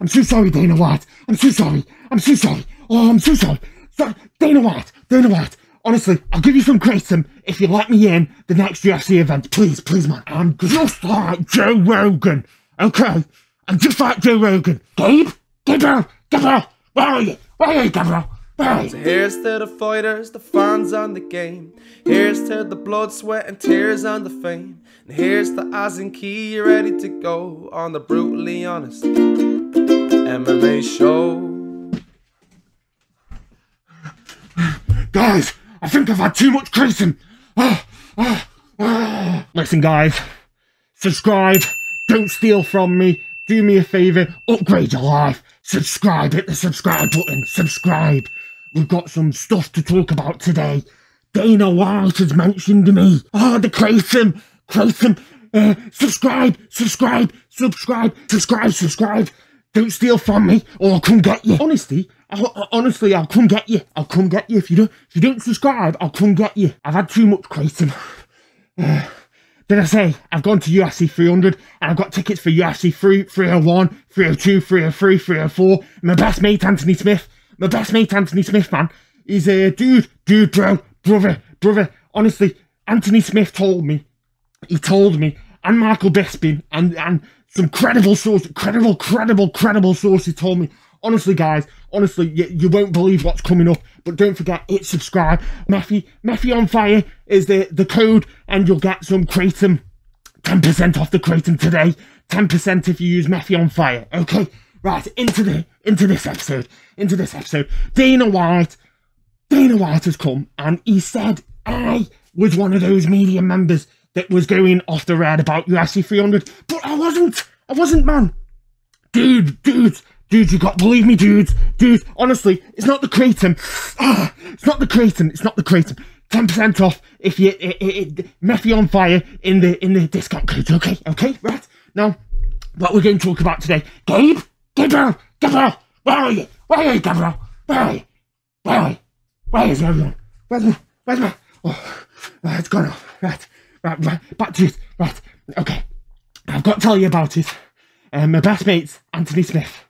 I'm so sorry, Dana White. I'm so sorry. I'm so sorry. Oh, I'm so sorry. So, Dana White. Dana White. Honestly, I'll give you some kratom if you let me in the next UFC event. Please, please, man. I'm just like Joe Rogan. Okay? I'm just like Joe Rogan. Gabe? Gabriel? Gabriel? Where are you? Where are you, Gabriel? Where are you? So here's to the fighters, the fans, and the game. Here's to the blood, sweat, and tears, and the fame. And here's Az and Key, ready to go on the brutally honest MMA show. Guys, I think I've had too much kratom. Ah, ah, ah. Listen, guys, subscribe. Don't steal from me. Do me a favour, upgrade your life. Subscribe, hit the subscribe button. Subscribe. We've got some stuff to talk about today. Dana White has mentioned me. Oh, the kratom, kratom. Uh, subscribe, subscribe, subscribe, subscribe, subscribe. Don't steal from me, or I'll come get you. Honestly, I'll, honestly, I'll come get you. I'll come get you if you don't. If you don't subscribe, I'll come get you. I've had too much. Uh, did I say I've gone to UFC 300 and I've got tickets for UFC 3, 301, 302, 303, 304. My best mate, Anthony Smith. My best mate, Anthony Smith, man. He's a dude, dude, bro, brother, brother. Honestly, Anthony Smith told me, he told me, and Michael Bisping, and, and some credible source, credible, credible, credible sources told me honestly, guys, honestly, you, you, won't believe what's coming up. But don't forget, hit subscribe. Mephi, Mephi on fire is the, the code, and you'll get some Kratom. 10% off the Kratom today. 10% if you use Mephi on fire. Okay, right, into the into this episode. Into this episode. Dana White. Dana White has come and he said I was one of those media members that was going off the red about UFC 300. But I wasn't. I wasn't, man. Dude, dude, Dude, you got believe me, dudes. Dude, honestly, it's not the kratom. Ah, it's not the kratom. It's not the kratom. Ten percent off if you it, it, it, on fire in the in the discount code. Okay, okay, right. Now, what we're going to talk about today, Gabe, Gabriel, Gabriel, where are you? Where are you, Gabriel? Where are you? Where are you? Where is everyone? Where's my? Where's my? Oh, oh it's gone off. Right, right, right. Back to it. Right. Okay. I've got to tell you about it. Um, my best mate's Anthony Smith.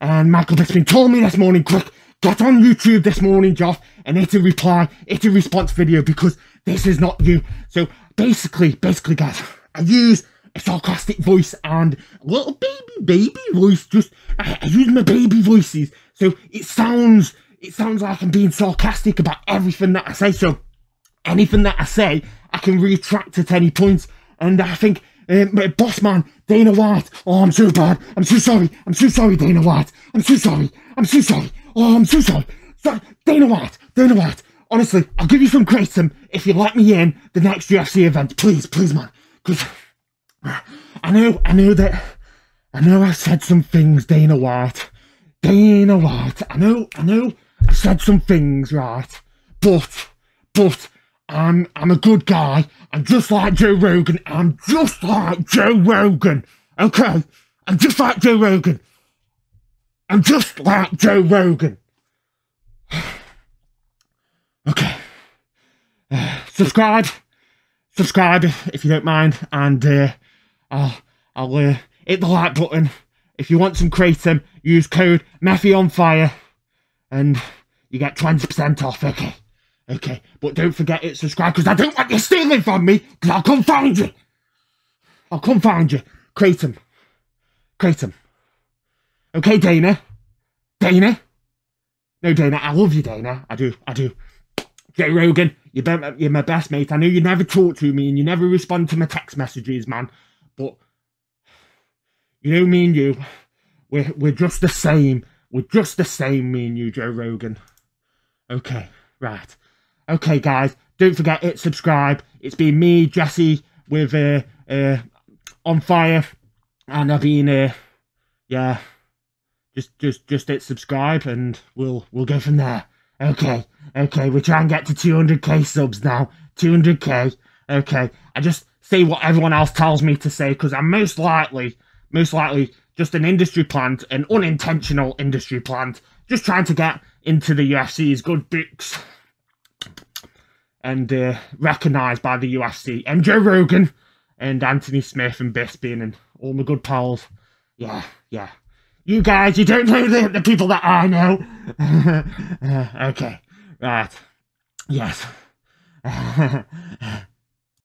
And Michael Bisping told me this morning, quick, get on YouTube this morning, Joff, and hit a reply, hit a response video because this is not you. So basically, basically, guys, I use a sarcastic voice and a little baby, baby voice. Just I, I use my baby voices, so it sounds it sounds like I'm being sarcastic about everything that I say. So anything that I say, I can retract at any point. And I think uh, boss man, Dana White. Oh, I'm so bad. I'm so sorry. I'm so sorry, Dana White. I'm so sorry. I'm so sorry. Oh, I'm so sorry. So, Dana White. Dana White. Honestly, I'll give you some kratom if you let me in the next UFC event. Please, please, man. Because I know, I know that, I know I said some things, Dana White. Dana White. I know, I know I said some things, right? But, but, I'm, I'm a good guy. I'm just like Joe Rogan. I'm just like Joe Rogan. Okay? I'm just like Joe Rogan. I'm just like Joe Rogan. okay. Uh, subscribe. Subscribe if you don't mind. And uh, I'll, I'll uh, hit the like button. If you want some kratom, use code Mephi on fire. And you get 20% off, okay? Okay, but don't forget to subscribe because I don't want you stealing from me because I'll come find you. I'll come find you. Kratom. Kratom. Okay, Dana? Dana? No, Dana, I love you, Dana. I do, I do. Joe Rogan, you're, you're my best mate. I know you never talk to me and you never respond to my text messages, man. But, you know me and you, we're, we're just the same. We're just the same, me and you, Joe Rogan. Okay, right. Okay, guys, don't forget it. Subscribe. It's been me, Jesse, with uh, uh, on fire, and I've been uh, yeah, just just just hit subscribe, and we'll we'll go from there. Okay, okay, we try and get to 200k subs now. 200k. Okay, I just say what everyone else tells me to say because I'm most likely, most likely, just an industry plant, an unintentional industry plant, just trying to get into the UFC's good books and uh, recognised by the UFC. And Joe Rogan and Anthony Smith and Bisping and all my good pals. Yeah, yeah. You guys, you don't know the, the people that I know. okay, right. Yes.